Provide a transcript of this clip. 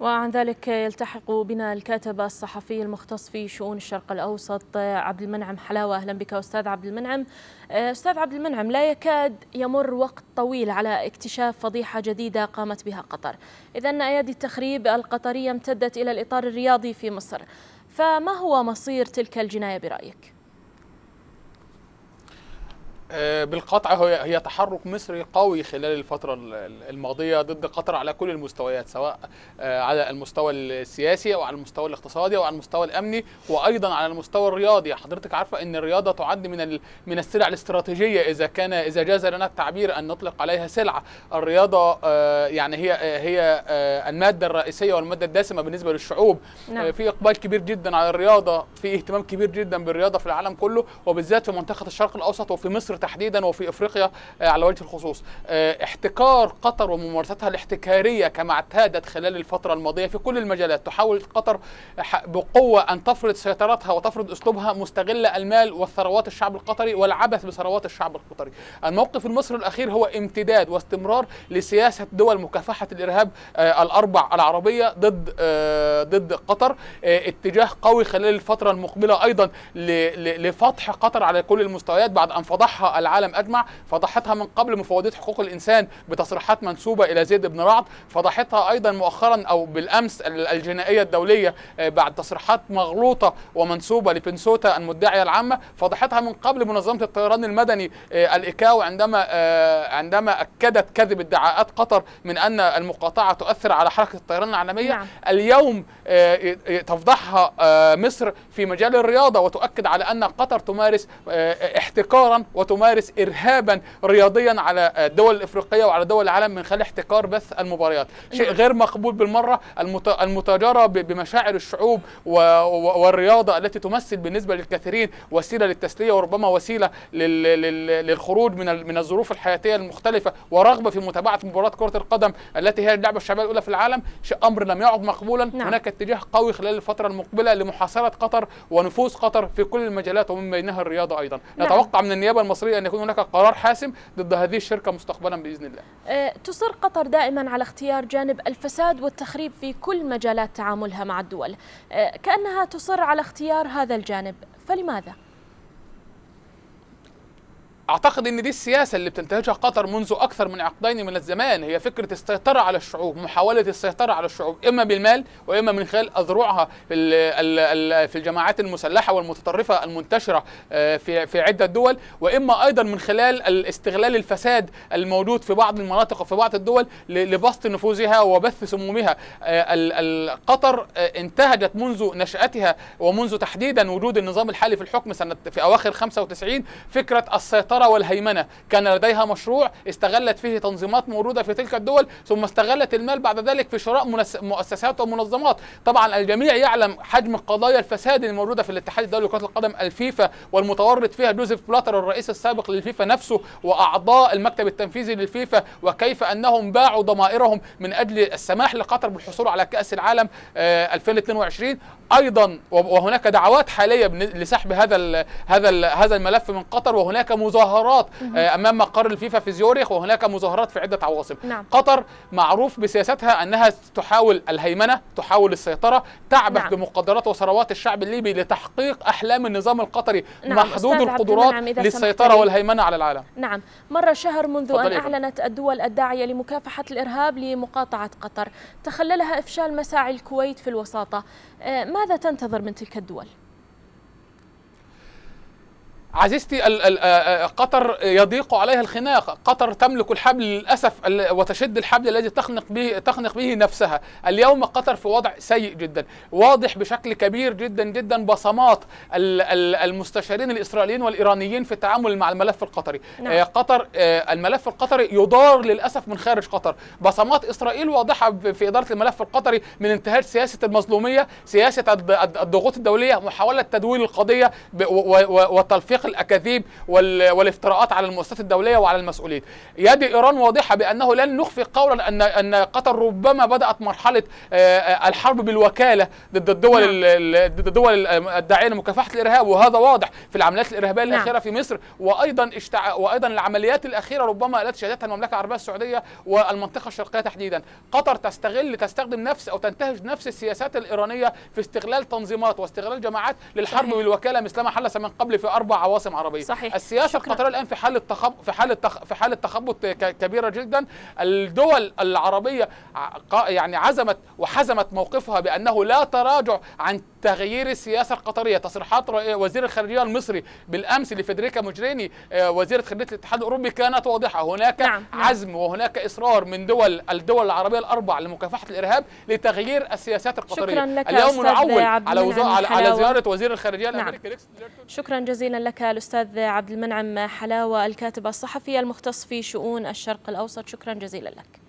وعن ذلك يلتحق بنا الكاتب الصحفي المختص في شؤون الشرق الأوسط عبد المنعم حلاوة. أهلا بك أستاذ عبد المنعم. أستاذ عبد المنعم لا يكاد يمر وقت طويل على اكتشاف فضيحة جديدة قامت بها قطر. إذا أيادي التخريب القطرية امتدت إلى الإطار الرياضي في مصر. فما هو مصير تلك الجناية برأيك؟ بالقطع هي هي تحرك مصري قوي خلال الفترة الماضية ضد قطر على كل المستويات سواء على المستوى السياسي أو على المستوى الاقتصادي أو على المستوى الأمني وأيضا على المستوى الرياضي. حضرتك عارفة إن الرياضة تعد من من السلع الاستراتيجية إذا كان إذا جاز لنا التعبير أن نطلق عليها سلعة. الرياضة يعني هي هي المادة الرئيسية والمادة الدسمة بالنسبة للشعوب. نعم. في إقبال كبير جدا على الرياضة في اهتمام كبير جدا بالرياضة في العالم كله وبالذات في منطقة الشرق الأوسط وفي مصر تحديدا وفي إفريقيا على وجه الخصوص. احتكار قطر وممارستها الاحتكارية كما اعتادت خلال الفترة الماضية في كل المجالات. تحاول قطر بقوة أن تفرض سيطرتها وتفرض أسلوبها مستغله المال والثروات الشعب القطري والعبث بثروات الشعب القطري. الموقف المصري الأخير هو امتداد واستمرار لسياسة دول مكافحة الإرهاب الأربع العربية ضد ضد قطر. اتجاه قوي خلال الفترة المقبلة أيضا لفتح قطر على كل المستويات بعد أن فضحها العالم أجمع فضحتها من قبل مفوضيه حقوق الإنسان بتصريحات منسوبة إلى زيد بن رعد فضحتها أيضا مؤخرا أو بالأمس الجنائية الدولية بعد تصريحات مغلوطة ومنسوبة لبنسوتا المدعية العامة فضحتها من قبل منظمة الطيران المدني الإيكاو عندما عندما أكدت كذب ادعاءات قطر من أن المقاطعة تؤثر على حركة الطيران العالمية نعم. اليوم تفضحها مصر في مجال الرياضة وتؤكد على أن قطر تمارس احتكارا وتمارس ارهابا رياضيا على الدول الإفريقية وعلى دول العالم من خلال احتكار بث المباريات. شيء غير مقبول بالمرة المتاجره بمشاعر الشعوب والرياضة التي تمثل بالنسبة للكثيرين وسيلة للتسلية وربما وسيلة للخروج من من الظروف الحياتية المختلفة ورغبة في متابعة مباراة كرة القدم التي هي اللعبه الشعبية الأولى في العالم. شيء أمر لم يعد مقبولا. نعم. هناك اتجاه قوي خلال الفترة المقبلة لمحاصرة قطر ونفوذ قطر في كل المجالات ومن بينها الرياضة أيضا. نعم. نتوقع من النيابة المصريه أن يكون هناك قرار حاسم ضد هذه الشركة مستقبلا بإذن الله. أه تصر قطر دائما على اختيار جانب الفساد والتخريب في كل مجالات تعاملها مع الدول، أه كأنها تصر على اختيار هذا الجانب، فلماذا؟ أعتقد إن دي السياسة اللي بتنتهجها قطر منذ أكثر من عقدين من الزمان. هي فكرة السيطرة على الشعوب محاولة السيطرة على الشعوب إما بالمال وإما من خلال أذرعها في الجماعات المسلحة والمتطرفة المنتشرة في في عدة دول وإما أيضا من خلال الاستغلال الفساد الموجود في بعض المناطق وفي بعض الدول لبسط نفوذها وبث سمومها. قطر انتهجت منذ نشأتها ومنذ تحديدا وجود النظام الحالي في الحكم سنة في أواخر 95 فكرة السيطرة والهيمنة. كان لديها مشروع استغلت فيه تنظيمات موجوده في تلك الدول ثم استغلت المال بعد ذلك في شراء مؤسسات ومنظمات. طبعا الجميع يعلم حجم قضايا الفساد الموجوده في الاتحاد الدولي لكرة القدم الفيفا والمتورط فيها جوزيف بلاتر الرئيس السابق للفيفا نفسه وأعضاء المكتب التنفيذي للفيفا وكيف أنهم باعوا ضمائرهم من أجل السماح لقطر بالحصول على كأس العالم 2022 أيضا وهناك دعوات حالية لسحب هذا هذا هذا الملف من قطر وهناك مظاهرات أمام مقر الفيفا في زيوريخ وهناك مظاهرات في عدة عواصم نعم. قطر معروف بسياستها أنها تحاول الهيمنة تحاول السيطرة تعبث نعم. بمقدرات وثروات الشعب الليبي لتحقيق أحلام النظام القطري نعم. محدود القدرات للسيطرة. والهيمنة على العالم نعم مر شهر منذ فندم. أعلنت الدول الداعية لمكافحة الإرهاب لمقاطعة قطر تخللها إفشال مساعي الكويت في الوساطة آه، ماذا تنتظر من تلك الدول؟ عزيزتي ال- آه، قطر يضيق عليها الخناق. قطر تملك الحبل للأسف ال- وتشد الحبل الذي تخنق به تخنق به نفسها. اليوم قطر في وضع سيء جدا واضح بشكل كبير جدا جدا بصمات ال- ال- المستشارين الإسرائيليين والإيرانيين في التعامل مع الملف القطري. نعم. آه، قطر آه، الملف القطري يدار للأسف من خارج قطر. بصمات إسرائيل واضحة ب- في إدارة الملف القطري من انتهاج سياسة المظلومية سياسة الض- الض- الضغوط الدولية محاولة تدوير القضية ب- و- و- والتلفيق تطبيق الأكاذيب وال- والافتراءات على المؤسسات الدولية وعلى المسؤولين يد إيران واضحة بأنه لن نخفي قولا ان أن قطر ربما بدأت مرحلة الحرب بالوكالة ضد الدول نعم. ضد الدول الداعية لمكافحة الإرهاب وهذا واضح في العمليات الإرهابية نعم. الأخيرة في مصر وأيضا اشتع... وأيضا العمليات الأخيرة ربما التي شهدتها المملكة العربية السعودية والمنطقة الشرقية تحديدا قطر تستغل تستخدم نفس أو تنتهج نفس السياسات الإيرانية في استغلال تنظيمات واستغلال جماعات للحرب. بالوكالة مثلما حدث من قبل في أربع عواصم عربية صحيح. السياسة. القطرية الآن في حاله تخب... في حاله تخ... في حاله تخبط ك... كبيرة جدا الدول العربية يعني عزمت وحزمت موقفها بأنه لا تراجع عن تغيير السياسة القطرية تصريحات وزير الخارجية المصري بالأمس لفيدريكا موجريني آه، وزيره خارجيه الاتحاد الأوروبي كانت واضحة هناك نعم، نعم. عزم وهناك إصرار من دول الدول العربية الأربع لمكافحة الإرهاب لتغيير السياسات القطرية شكراً لك اليوم نعول على على, على. زياره وزير الخارجية نعم. الأمريكي. شكرا جزيلا لك الأستاذ عبد المنعم حلاوة الكاتب الصحفي المختص في شؤون الشرق الأوسط. شكرا جزيلا لك.